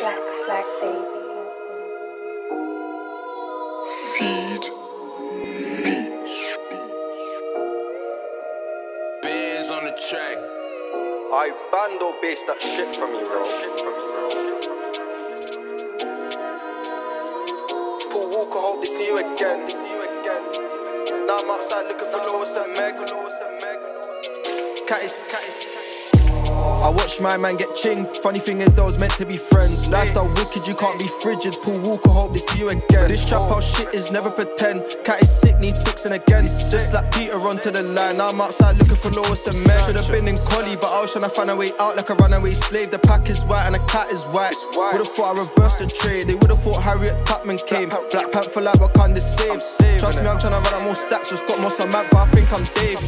Black Flag Baby. Feed beats. Bears on the track. I bando base that shit from me, bro. Paul Walker, hope to see you again. Now I'm outside looking for Lois and Meg. Catties, catties. I watched my man get chinged. Funny thing is, those meant to be friends. Lifestyle wicked, you can't be frigid. Paul Walker, hope to see you again. This trap house shit is never pretend. Cat is sick, need fixing again. Just like Peter onto the line. I'm outside looking for Lois and Meg. Should've been in collie, but I was trying to find a way out like a runaway slave. The pack is white and the cat is white. Would've thought I reversed the trade. They would've thought Harriet Tubman came. Black Panther like Wakanda saved. Trust me, I'm trying to run out more stacks. Just got more Samantha, I think I'm Dave.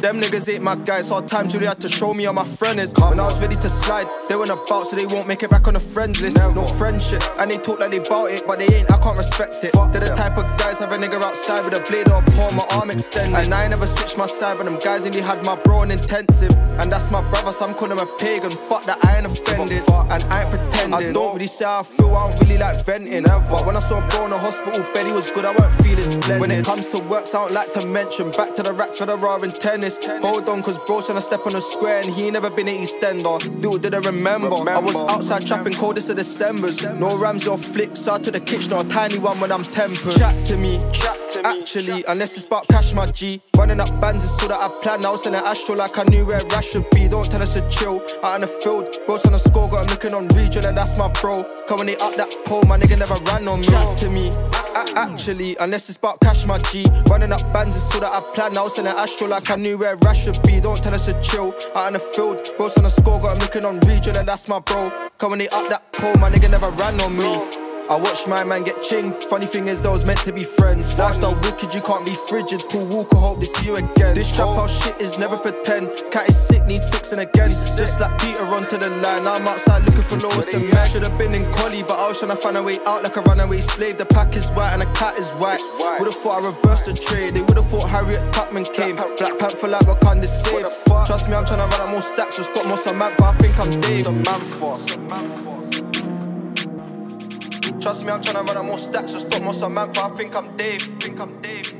Them niggas ain't my guys. Hard times really had to show me how my friend is. When I was ready to slide, they weren't about, so they won't make it back on the friends list. No friendship, and they talk like they bout it, but they ain't. I can't respect it. They're the type of guys have a nigga outside with a blade or a paw, my arm extended. And I ain't never switched my side, but them guys only had my bro on intensive. And that's my brother, so I'm calling him a pagan. Fuck that, I ain't offended, and I ain't pretending. I don't really say how I feel, I don't really like venting. But when I saw bro in the hospital bed, he was good, I weren't feeling splendid. When it comes to works, I don't like to mention. Back to the racks for the raw and tennis. Hold on, cause bro's trying to step on the square, and he ain't never been an Eastender. Little did I remember, I was outside trapping coldest of Decembers. No Ramsey or flicks, out to the kitchen or a tiny one when I'm tempered. Chat to me, chat to me. Actually, unless it's about cash, my G. Running up bands is so that I plan. I was in an astro like I knew where Rash should be. Don't tell us to chill. Out in the field, bro's on the score, got him looking on region, and that's my bro. Coming they up that pole, my nigga never ran on me. Chat to me. Actually, unless it's about cash, my G. Running up bands is so that I plan. I was in an astro like I knew where Rash should be. Don't tell us to chill. Out in the field, bro's on the score, got him looking on region, and that's my bro. Coming they up that pole, my nigga never ran on me. I watched my man get chinged. Funny thing is, those meant to be friends. Lifestyle wicked, you can't be frigid. Paul Walker, hope to see you again. This trap house shit is never pretend. Cat is sick, need fixing again. Just like Peter onto the line. Now I'm outside looking for Lois and Meg. Should've been in collie, but I was trying to find a way out like a runaway slave. The pack is white and the cat is white. Would've thought I reversed the trade. They would've thought Harriet Tubman came. Black Panther like Wakanda saved. Trust me, I'm trying to run out more stacks. Just got more Samantha. I think I'm Dave. Samantha. Trust me, I'm tryna run out more stacks. Just got more Samantha. I think I'm Dave. Think I'm Dave.